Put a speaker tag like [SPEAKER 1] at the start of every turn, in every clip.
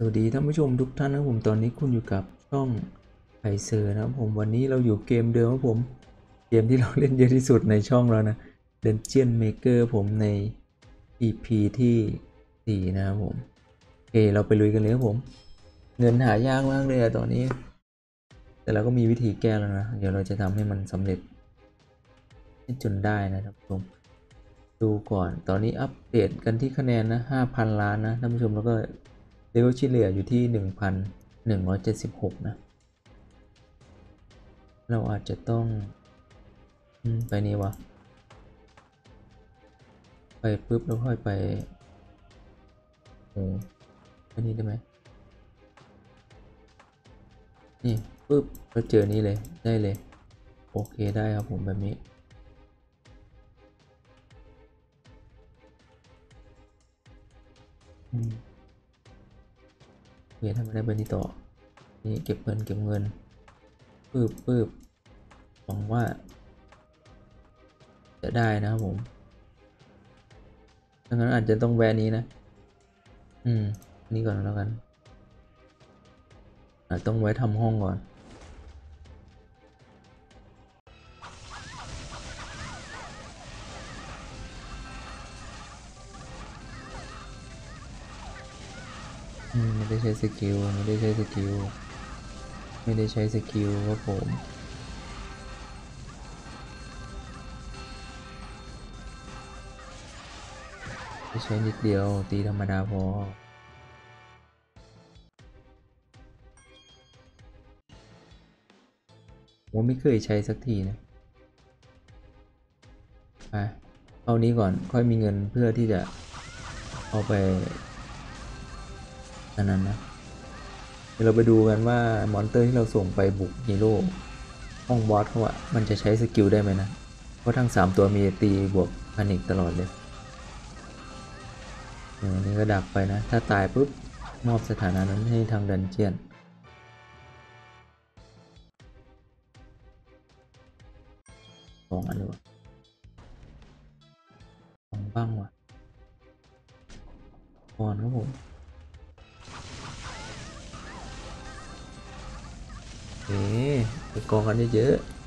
[SPEAKER 1] สวัสดีท่านผู้ชมทุกท่านนะผมตอนนี้คุณอยู่กับช่องไอเซอร์นะครับผมวันนี้เราอยู่เกมเดิมครับผม เกมที่เราเล่นเยอะที่สุดในช่องเรานะ Dungeon Maker ผมใน EP ที่ 4 นะครับผมโอเคเราไปลุยกันเลยครับผม เงินหายากมากเลยอะตอนนี้ แต่เราก็มีวิธีแก้แล้วนะ เดี๋ยวเราจะทำให้มันสำเร็จจนได้นะครับผม ดูก่อนตอนนี้อัปเดตกันที่คะแนนนะ5,000 ล้านนะท่านผู้ชมแล้วก็ เลเวลเฉลี่ยอยู่ที่ 1,176 นะ เราอาจจะต้องอไปนี่วะ ไปปุ๊บแล้วค่อยไปโอ้ไปนี่ได้ไหมนี่ปุ๊บเราเจอนี้เลยได้เลย โอเคได้ครับผมแบบนี้อืม โอเคทำอะไรไปนี่ต่อ นี่เก็บเงินเก็บเงินปืบปืบหวังว่า จะได้นะครับผมดังนั้นอาจจะต้องแวะนี้นะ อืม นี่ก่อนแล้วกันอาจต้องไว้ทำห้องก่อน ไม่ได้ใช้ skill ไม่ได้ใช้ skill ไม่ได้ใช้ skill ครับผมจะใช้นิดเดียวตีธรรมดาพอผมไม่เคยใช้สักทีนะไปเอานี้ก่อนค่อยมีเงินเพื่อที่จะเอาไป อันนั้นนะเดี๋ยวเราไปดูกันว่า monster ที่เราส่งไปบุกฮีโร่ห้อง boss เขาอะมันจะใช้ skill ได้ไหมนะ เพราะทั้ง 3 ตัวมีตีบวก panic ตลอดเลยออนี่ก็ดักไปนะ ถ้าตายปุ๊บ มอบสถานะนั้นให้ทาง dungeon สองอันเลยวะสองบ้างวะก่อนครับผม เอ๊ะไปกองกันเยอะๆ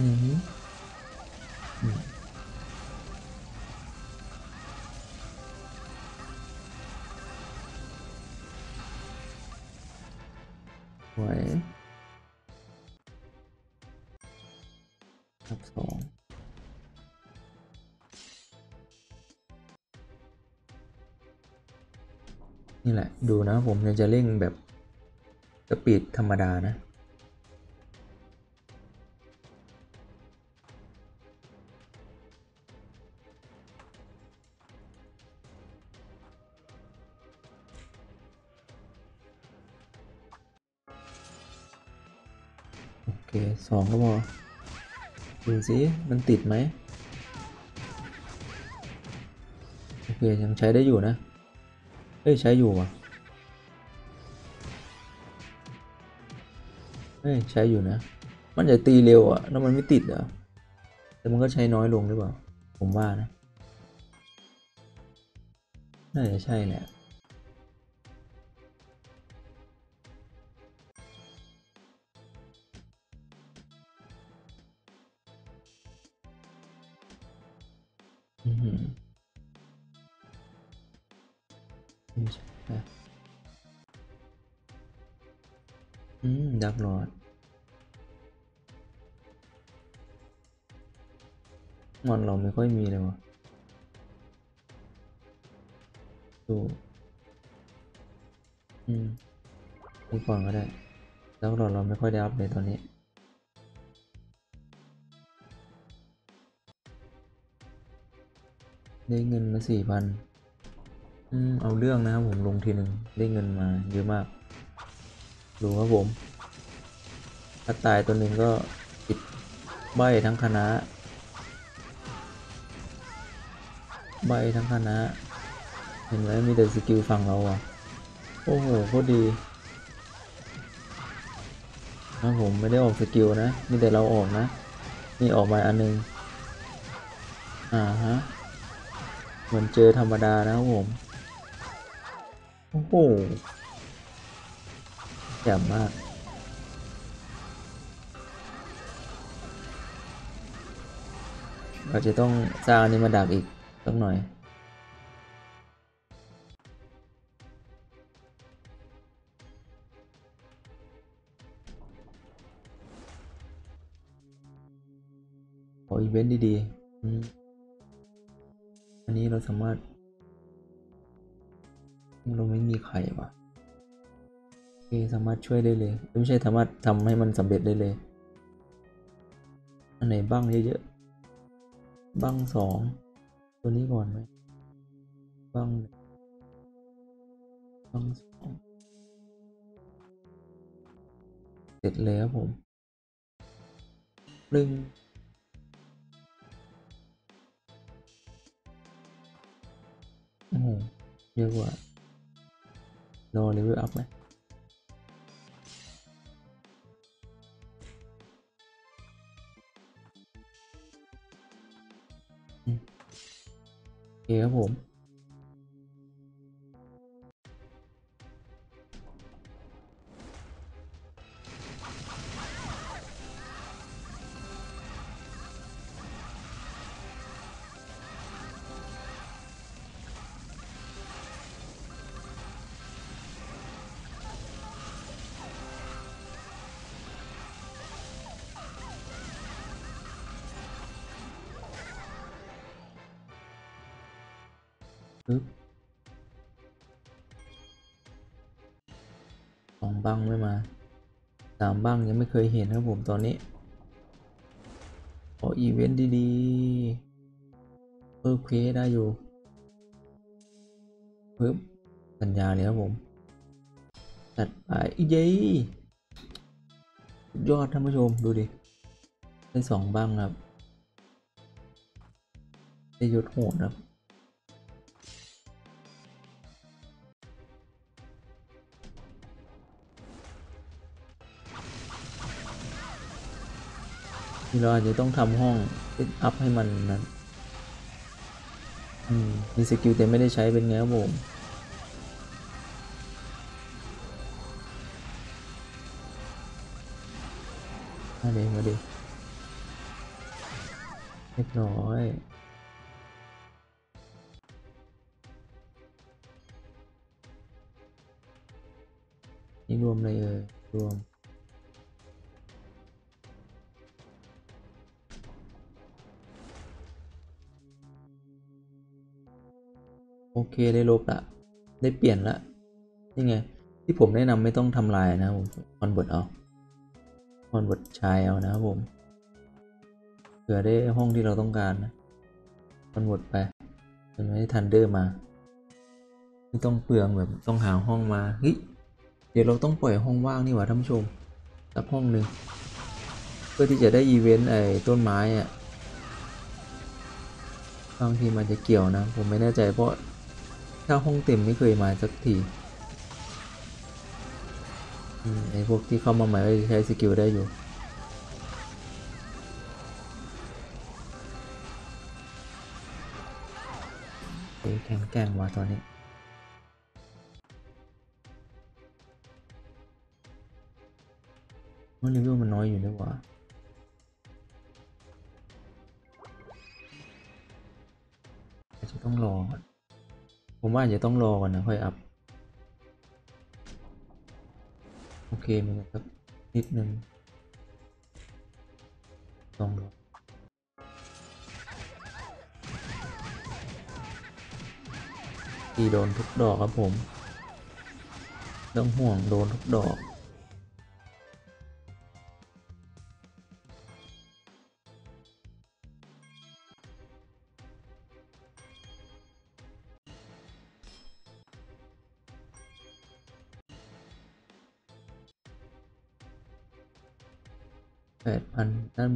[SPEAKER 1] อือหืออืมไหวทับสอง นี่แหละ ดูนะผมยังจะเร่งแบบสปีดธรรมดานะโอเคสองก็พอดูสิมันติดไหมโอเคยังใช้ได้อยู่นะ เฮ้ยใช้อยู่วะเฮ้ยใช้อยู่นะ มันจะตีเร็วอะแล้วมันไม่ติดเหรอแต่มันก็ใช้น้อยลงหรือเปล่า ผมว่านะ น่าจะใช่แหละ อืม ดักหลอดมอนเราไม่ค่อยมีเลยวะดูอืมนี่ก่อนก็ได้ดักหลอดเราไม่ค่อยได้อัพเลยตอนนี้ได้เงินมาสี่พัน อืม เอาเรื่องนะครับผมลงทีหนึ่งได้เงินมาเยอะมาก ดูครับผมถ้าตายตัวหนึ่งก็ติดใบ้ทั้งคณะ ใบ้ทั้งคณะ เห็นไหมมีแต่ skill ฝั่งเราอะ โอ้โหโคตรดีนะผมไม่ได้ออก skill นะ มีแต่เราออกนะ นี่ออกมาอันหนึง อ่าฮะ เหมือนเจอธรรมดานะครับผม โอ้โห แจ่มมากเราจะต้องสร้างอันนี้มาดักอีกสักหน่อยขออีเวนต์ดีๆอันนี้เราสามารถเราไม่มีใครวะ คสามารถช่วยได้เลย ไม่ใช่สามารถทำให้มันสำเร็จได้เลย อันไหนบ้างเยอะๆ บ้างสองตัวนี้ก่อนไหมบ้างบ้างสองเสร็จแล้วผมหนึ่งโอ้โหเยอะกว่ารอเลเวลอัพไหม คครับผม สางยังไม่เคยเห็นครับผมตอนนี้ขออีเวนต์ดีๆเออเควสได้อยู่ปึ๊บสัญญาเลยครับผมจัดไปเย้ยอดท่านผู้ชมดูดิ ได้สองบังครับ ได้ยศโหดครับ เราอาจจะต้องทำห้อง setup ให้มันนั้นอืมมี skill แต่ไม่ได้ใช้เป็นไงครับผมมาเดมาดิเรียบร้อยนี่รวมเลยเอ่ยรวม เคได้ลบละ ได้เปลี่ยนละนี่ไง ที่ผมแนะนำไม่ต้องทำลายนะผมคอนเวิร์ตเอาคอนเวิร์ตชายเอานะครับผมเผื่อได้ห้องที่เราต้องการนะคอนเวิร์ตไปจนไม่ทันเดอร์มาไม่ต้องเปลืองแบบต้องหาห้องมาเฮ้ยเดี๋ยวเราต้องปล่อยห้องว่างนี่หว่าท่านผู้ชมสักห้องหนึ่งเพื่อที่จะได้อีเวนต์ไอ้ต้นไม้อะบางทีมันจะเกี่ยวนะ ผมไม่แน่ใจเพราะ ถ้าห้องเต็มไม่เคยมาสักทีอไอพวกที่เข้ามาใหม่ก็ใช้สกิลได้อยู่แข็งแกร่งว่ะตอนนี้มันเลเวลมันน้อยอยู่ด้วยวะจจะต้องรอก่อน ผมว่าอาจจะต้องรอก่อนนะค่อยอัพ โอเคมันสับนิดนึงต้องรอที่โดนทุกดอกครับผม ต้องห่วงโดนทุกดอก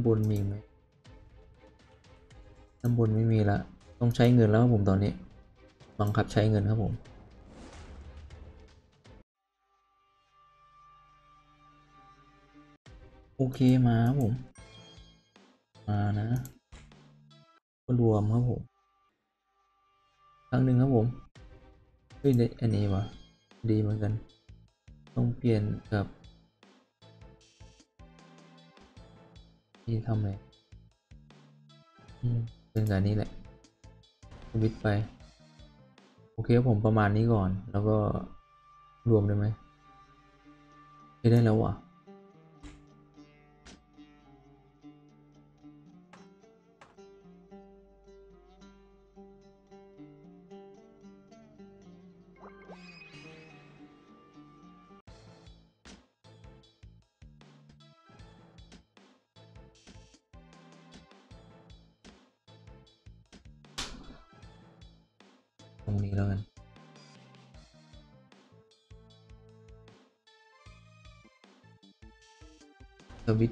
[SPEAKER 1] บนมีไหมด้านบนไม่มีละต้องใช้เงินแล้วครับผมตอนนี้ บังคับใช้เงินครับผมโอเคมาครับผม มานะก็รวมครับผมครั้งหนึ่งครับผมเฮ้ยได้อันนี้วะดีเหมือนกัน ต้องเปลี่ยนกับ ที่ทำอะไรอืมเป็นการนี้แหละสวิตไป โอเคผมประมาณนี้ก่อน แล้วก็รวมได้ไหมไม่ได้แล้วว่ะ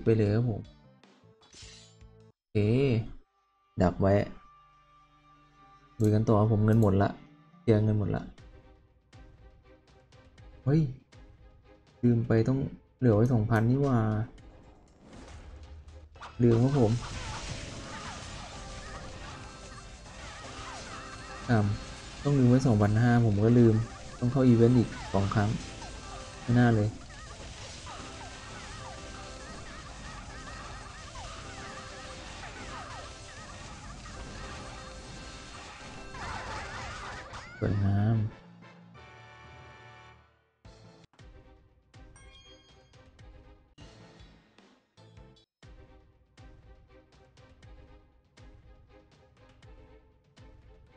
[SPEAKER 1] ไปเลยครับผมโอเคดักไว้ดูกันต่อผมเงินหมดละเคลียร์เงินหมดละเฮ้ยลืมไปต้องเหลือไว้สองพันนี่ว่าลืมครับผมอ่าต้องลืมไว้สองพันห้าผมก็ลืมต้องเข้าอีเวนต์อีกสองครั้งไม่น่าเลย วยงาม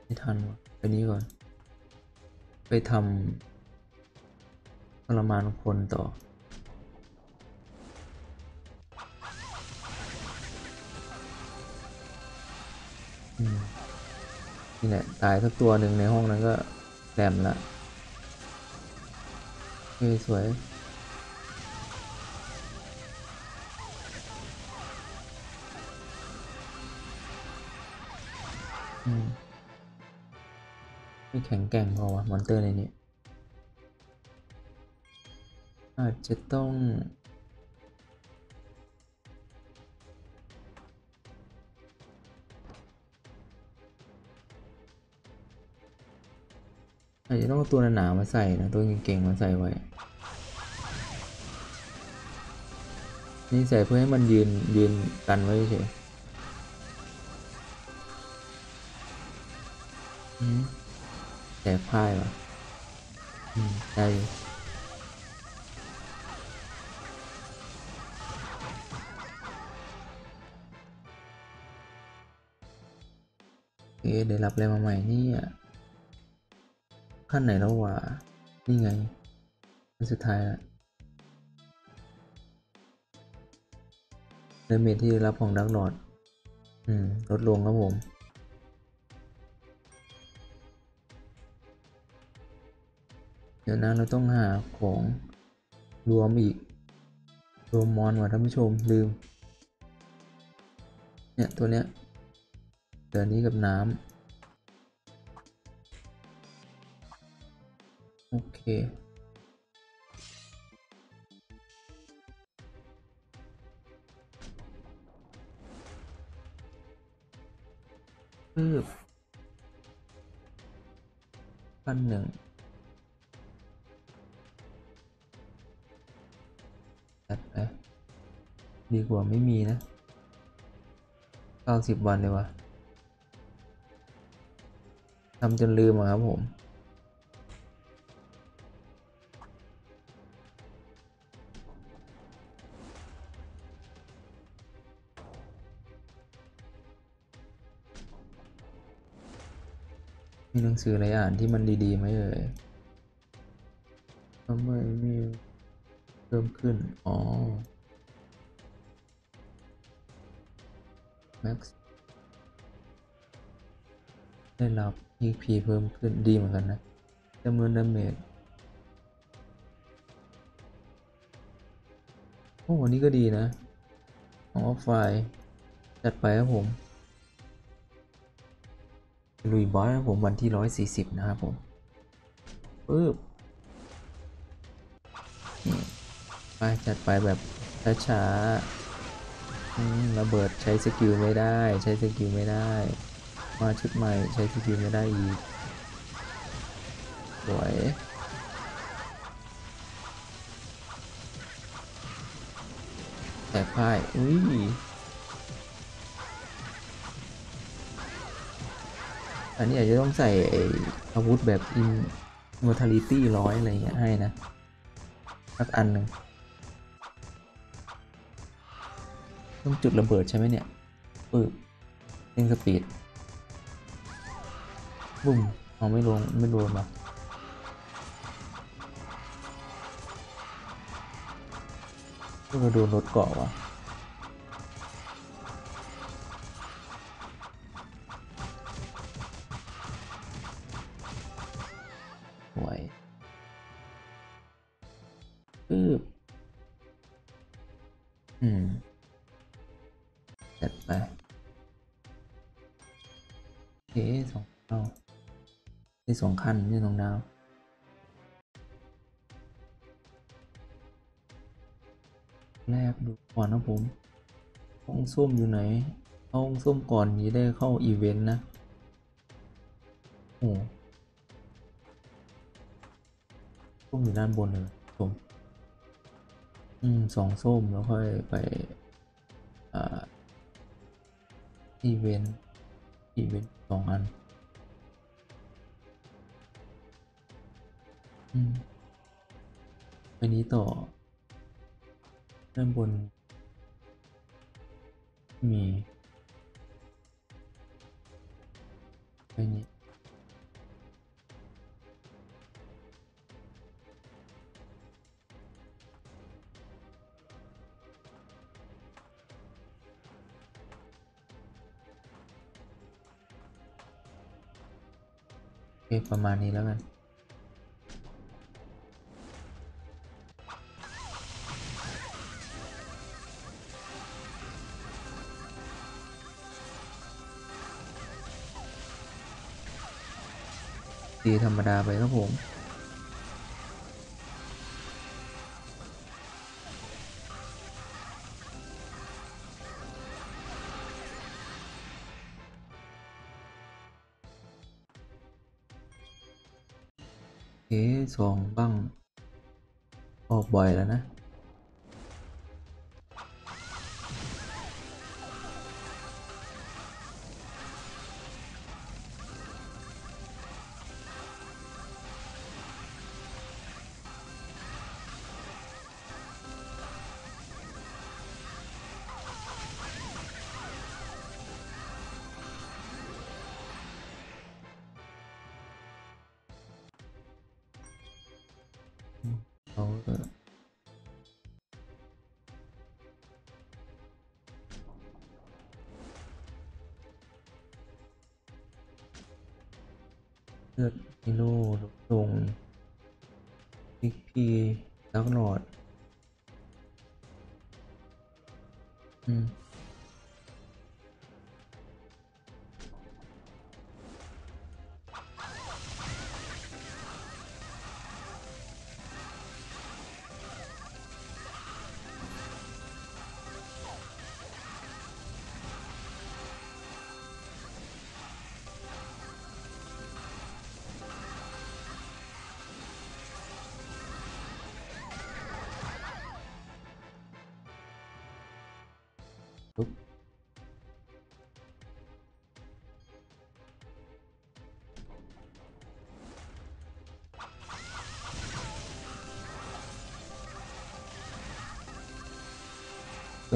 [SPEAKER 1] ไม่ทันว่ะไปนี้ก่อน ไปทำทรมานคนต่อ นี่แหละตายสักตัวหนึ่งในห้องนั้นก็แหลมละเฮ้สวยอืมไม่แข็งแกร่งพอวะมอนเตอร์ในนี้อาจจะต้อง อาจจะต้องเอาตัวหนาๆมาใส่นะ ตัวเก่งๆมาใส่ไว้ นี่ใส่เพื่อให้มันยืนยืนกันไว้เฉยอืมแต่พ่ายว่ะอืมได้อยู่โอเคได้รับอะไรมาใหม่นี่ย ขั้นไหนแล้ววะนี่ไงขั้นสุดท้ายละดาเมจที่รับของดักหลอดอืม ลดลงครับผม เดี๋ยวนะเราต้องหาของรวมอีก รวมมอนว่ะท่านผู้ชมลืม เนี่ย ตัวเนี้ยเดี๋ยวนี้กับน้ำ คปึ๊บพันหนึ่งจัดไปดีกว่าไม่มีนะเก้าสิบวันเลยวะทำจนลืมอะครับผม มีหนังสืออะไรอ่านที่มันดีๆไหมเอ่ยทำไมมีเพิ่มขึ้น อ๋อ Max ได้รับ EP เพิ่มขึ้นดีเหมือนกันนะจำนวนดาเมจโอ้วันนี้ก็ดีนะ ของออฟไฟจัดไปครับผม ลุยบอสผมวันที่ร้อยสี่สิบนะครับผมปึ๊บมาจัดไปแบบช้าๆระเบิดใช้ skill ไม่ได้ ใช้ skill ไม่ได้ มาชุดใหม่ใช้ skill ไม่ได้อีกสวยแต่พ่ายอุ้ย อันนี้อาจจะต้องใส่อาวุธแบบ immortality ร้อยอะไรเงี้ยให้นะสักอันหนึ่งต้องจุดระเบิดใช่ไหมเนี่ยปึ๊บเร่งสปีดบุ้มเอาไม่ลงไม่รวมอะเพื่อโดนรถเกาะว่ะ สองคันนี่สองดาวแรกดูก่อนนะผม ห้องส้มอยู่ไหนเอาห้องส้มก่อนนี้ได้เข้าอีเวนต์นะ โอ้ส้มอยู่ด้านบนเลยผมอืมสองส้มแล้วค่อยไป อ่า อีเวนต์ อีเวนต์สองอัน ไปนี้ต่อ ด้านบน มีไปนี้โอเคประมาณนี้แล้วกัน ตีธรรมดาไปครับผมเอสองบ้าง ออกบ่อยแล้วนะ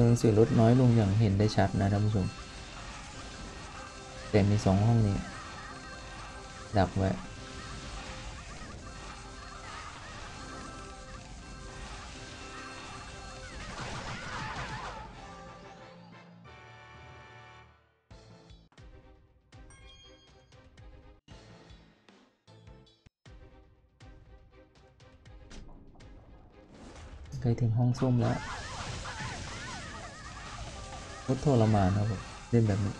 [SPEAKER 1] ตัวหนังสือลดน้อยลงอย่างเห็นได้ชัดนะท่านผู้ชม แต่มีสองห้องนี้ ดักไว้ใกล้ถึงห้องส้มแล้ว รทรมานครับผมเล่นแบบนี้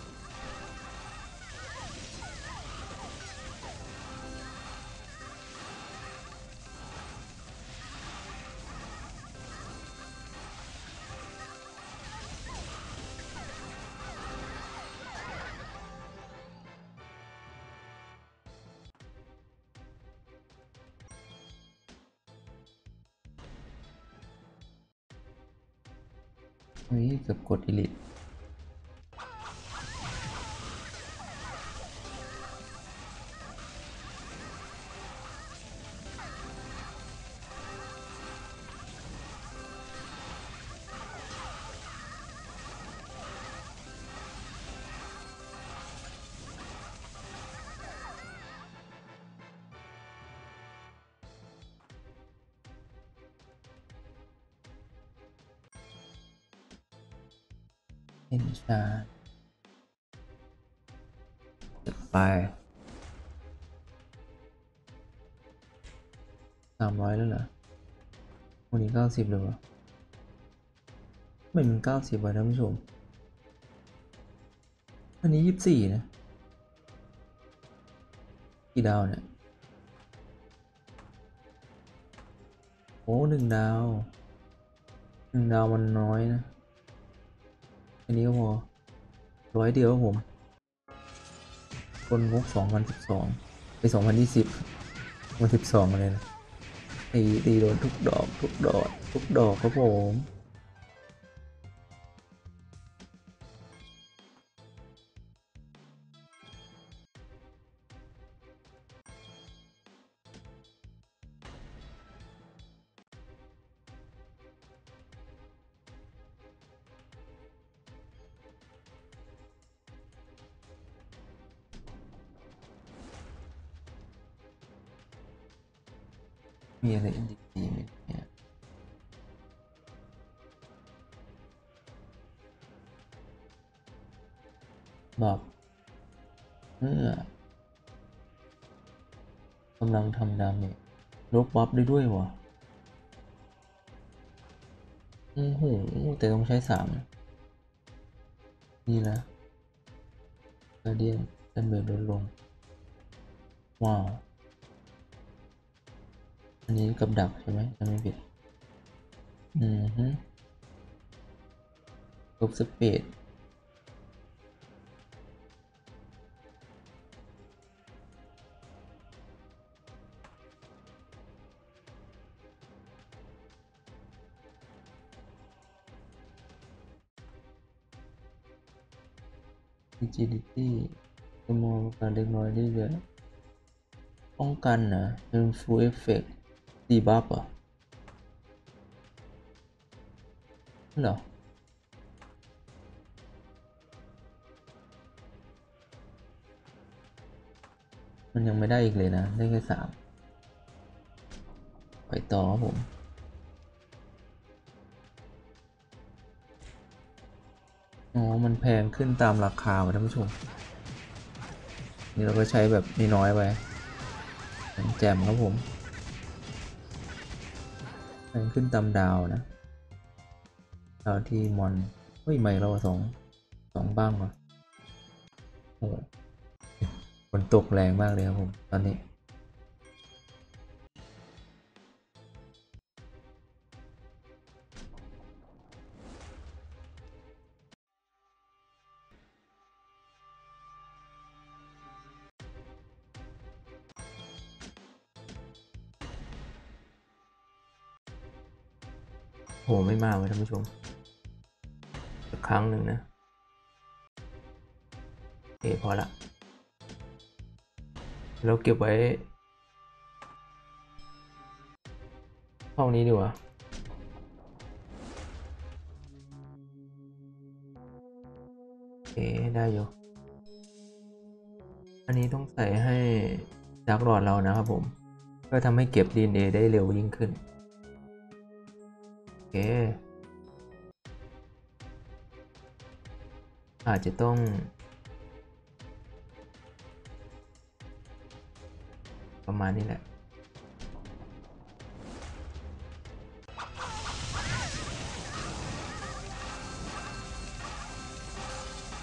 [SPEAKER 1] เอ็นชาจะไปสามร้อยแล้วเหรอวันนี้เก้าสิบเลยวะไม่มันเก้าสิบว่ะท่านผู้ชม อันนี้ยี่สิบสี่นะ กี่ดาวเนี่ย โอ้หนึ่งดาว หนึ่งดาวมันน้อยนะอั นนี้ก็พอร้อยเดียวผมคนงกสองพันสิบสองไปสองพันยี่สิบวันสิบสองเลยนะตีตีโดนทุกดอก ทุกดอก ทุกดอกครับผม มีอะไรดีไหมเนี่ยบอกเมื่อกำลังทำ damage ลบ buff ได้ด้วยวะโอ้โหแต่ต้องใช้สามนี่นะ guardian damage ลดลง ว้าว นนี้กับดักใช่ไหมจะไม่ผิด อืมฮึลบสเปดดิจิลิตี้จำนวนการเล็กน้อยได้เยอะป้องกันนะเป็นฟูเอฟเฟกต์ ดีบัฟเหรอเหรอมันยังไม่ได้อีกเลยนะ ได้แค่สามไปต่อครับผม อ๋อ มันแพงขึ้นตามราคาท่านผู้ชม นี่เราก็ใช้แบบน้อยไปแจมครับผม มันขึ้นตามดาวนะ ดาวที่มอนเฮ้ยใหม่เราสองสองบ้างว่ะโอ้ฝนตกแรงมากเลยครับผม ตอนนี้ หไม่มากเลยท่านผู้ชมสักครั้งหนึ่งนะโอเคพอละเราเก็บไว้ห้องนี้ดีกว่าโอเคได้อยู่ อันนี้ต้องใส่ให้ดักหลอดเรานะครับผม เพื่อทำให้เก็บ DNA ได้เร็วยิ่งขึ้น เค อาจจะต้อง ประมาณนี้แหละ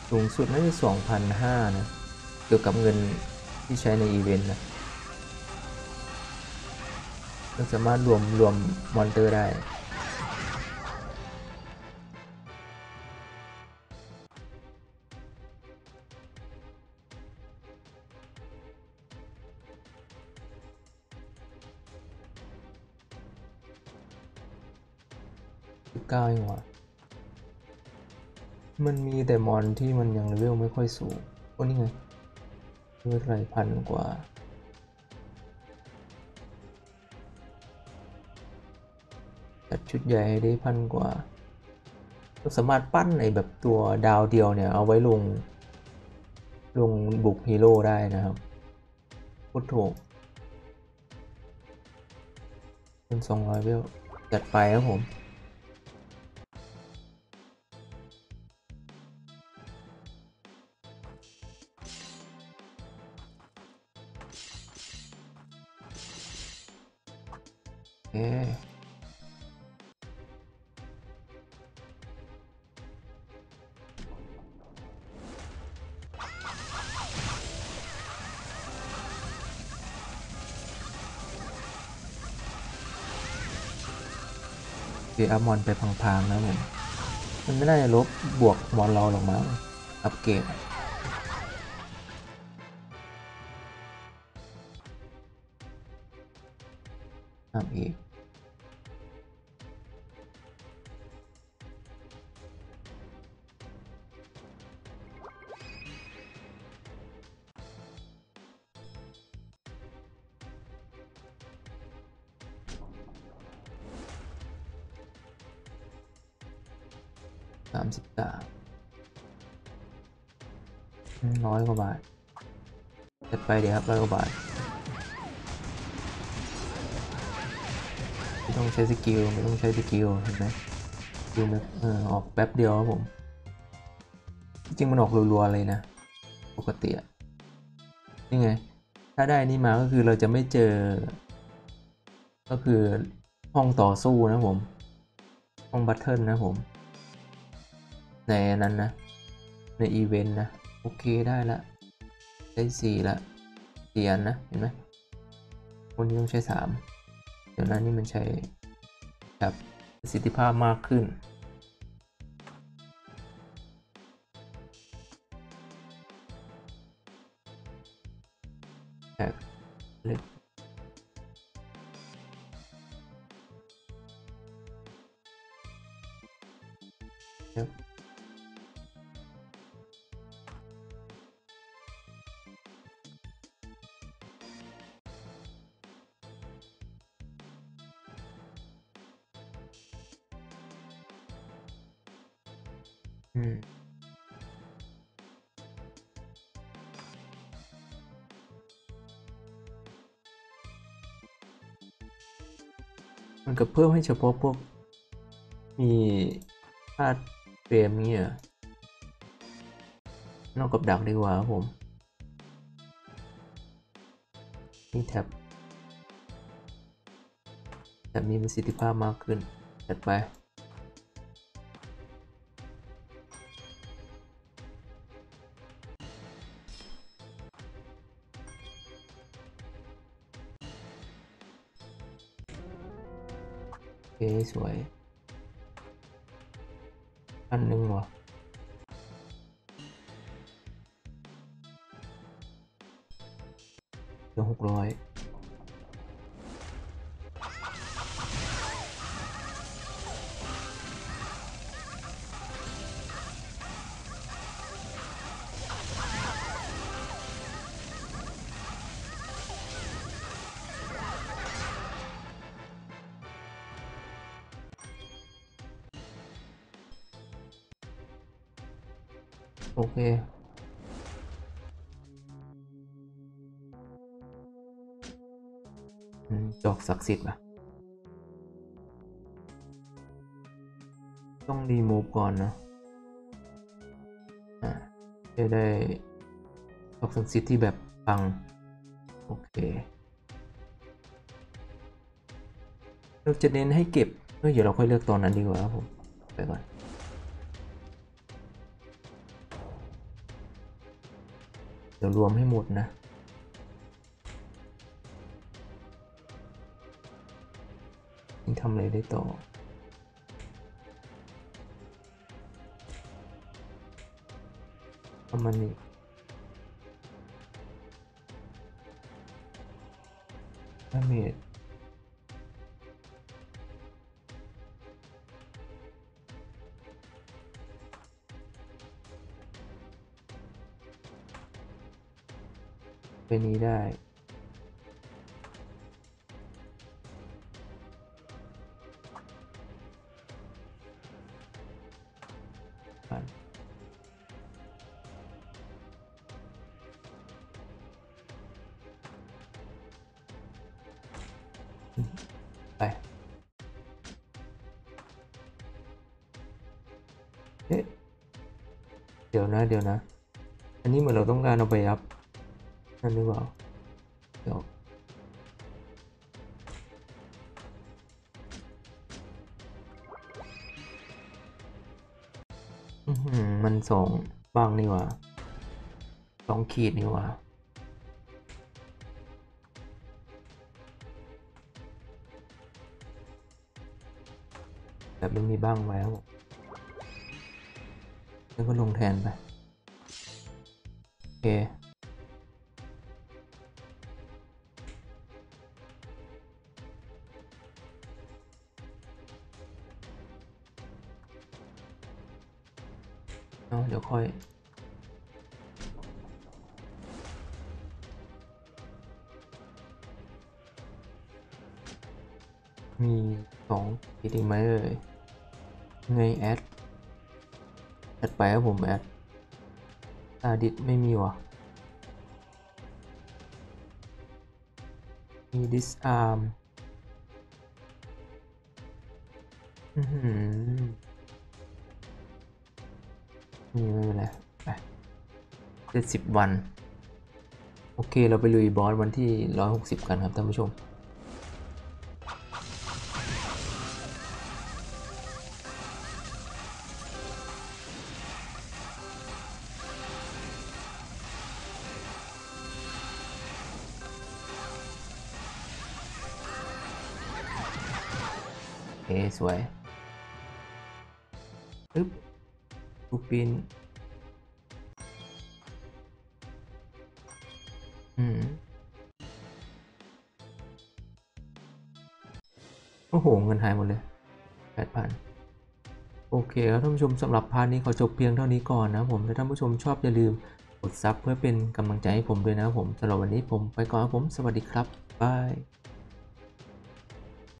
[SPEAKER 1] สูงสุดน่าจะสองพันห้านะ เกี่ยวกับเงินที่ใช้ในอีเวนต์นะเราสามารถรวมรวมมอนเตอร์ได้ ก้าเองวะมันมีแต่มอนที่มันยังเลเวลไม่ค่อยสูงโอ้นี่ไงเลเวลไรพันกว่า จัดชุดใหญ่ได้พันกว่าเราสามารถปั้นไอแบบตัวดาวเดียวเนี่ยเอาไว้ลง ลงบุกฮีโร่ได้นะครับพูดถูกเป็นสองร้อยเวลจัดไปครับผม อเคคืออัพมอนไปพังๆนะผมมันไม่น่าจะลบบวกมอนเราหรอกมั้งอัปเกรด ร้อยกว่าบาทจัดไปเดี๋ยวครับร้อยกว่าบาทไม่ต้องใช้ skill ไม่ต้องใช้ skill เห็นไหม skill มันเออออกแป๊บเดียวครับผม จริงมันออกรัวๆเลยนะ ปกติอะนี่ไง ถ้าได้นี่มาก็คือเราจะไม่เจอ ก็คือห้องต่อสู้นะผม ห้อง battle นะผม ในนั้นนะ ในอีเวนต์นะ โอเคได้ละได้สี่ละเสียนนะ เห็นไหมคนนี้ต้องใช้สามเดี๋ยวนั้นนี่มันใช้แบบประสิทธิภาพมากขึ้น อืมมันก็เพิ่มให้เฉพาะพวก มีธาตุเฟรมเนี่ยนอกกับดักดีกว่าครับผมนี่แท็บแท็บมีประสิทธิภาพมากขึ้นจัดไป สวยอันหนึ่งเหรอเดี๋ยวหกร้อย จอกศักดิ์สิทธิ์ป่ะต้องรีมูฟก่อนนะจะได้จอกศักดิ์สิทธิ์ที่แบบปัง โอเค เราจะเน้นให้เก็บเฮ้ยเดี๋ยวเราค่อยเลือกตอนนั้นดีกว่าครับผม ไปก่อน เดี๋ยวรวมให้หมดนะนี่ทำอะไรได้ต่อประมาณนี้ดาเมจ ไปนี้ได้ไปเอ๊ะเดี๋ยวนะ เดี๋ยวนะ มันสองบ้างนี่ว่าสองขีดนี่ว่าแบบมันมีบ้างไว้ครับแล้วก็ลงแทนไป โอเค เดี๋ยวค่อย มีสองคิดอีกไหมเอ่ยไงแอด แอดไปครับผมแอดตาดิดไม่มีวะมี disarm อือหือ นี่ไม่เป็นไรไปเจ็ดสิบวัน โอเคเราไปลุยบอสวันที่ร้อยหกสิบกันครับท่านผู้ชมโอเคสวยปึ๊บ ลูกปีนอืม โอ้โห เงินหายหมดเลยแปดพันโอเคครับท่านผู้ชมสำหรับพาร์ทนี้ขอจบเพียงเท่านี้ก่อนนะผมถ้าท่านผู้ชมชอบอย่าลืมกดซับเพื่อเป็นกำลังใจให้ผมด้วยนะผมสำหรับวันนี้ผมไปก่อนครับผมสวัสดีครับบาย